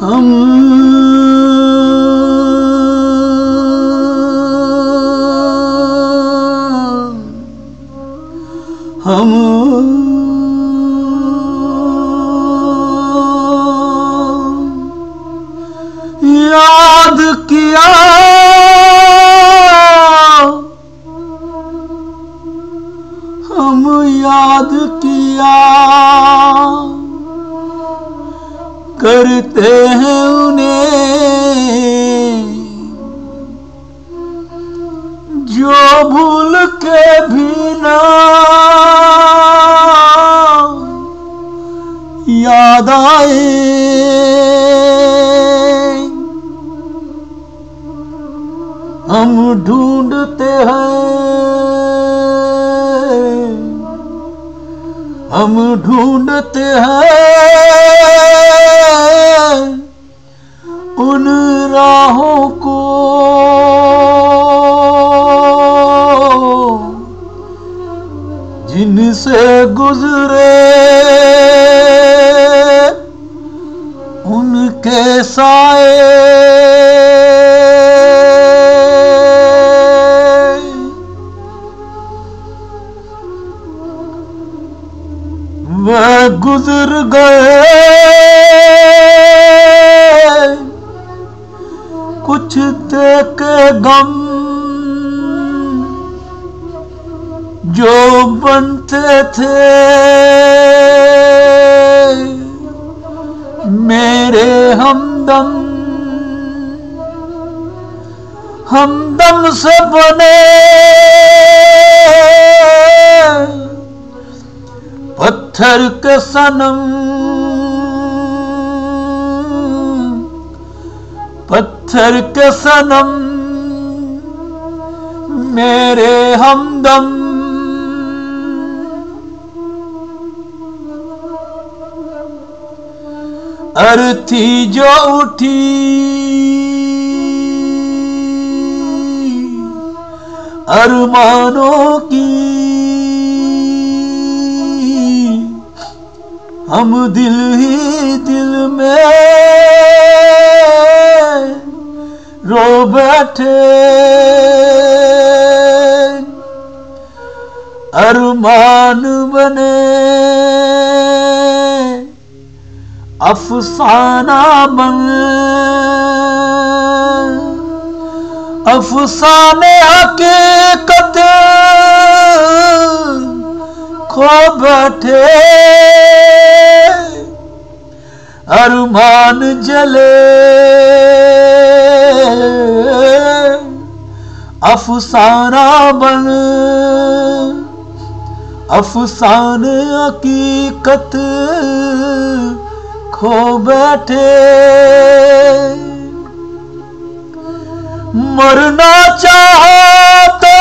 हम। हम। याद किया। हम याद किया। करते हैं उन्हें। जो भूल के भी ना याद आए। हम ढूंढते हैं। हम ढूंढते हैं। जिनसे गुजरे उनके साए। वह गुजर गए। कुछ देके गम जो बनते थे मेरे हमदम हमदम से बने। पत्थर के सनम, पत्थर के सनम मेरे हमदम। अर्थी जो उठी। अरमानों की। हम दिल ही दिल में रो बैठे। अरमान बने। अफसाना बन। अफसाने हकीकत खो बैठे। अरमान जले। अफसाना बन। अफसान हकीकत खो बैठे। मरना चाहो तो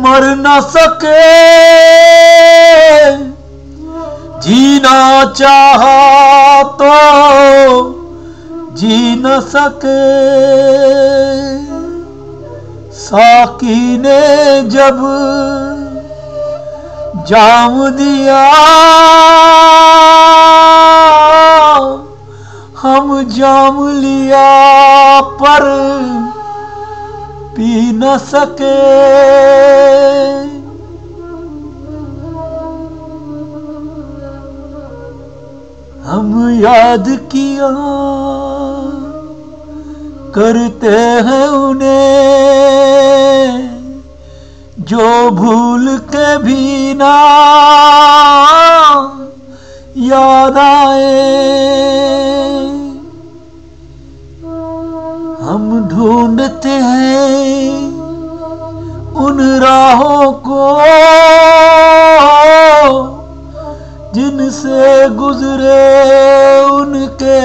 मर न सके। जीना चाहा तो जी न सके। साकी ने जब जाम दिया। हम जाम लिया, पर पी न सके। हम याद किया, करते हैं उन्हें। जो भूल के भी ना याद आए। हम ढूंढते हैं उन राहों को जिनसे गुजरे उनके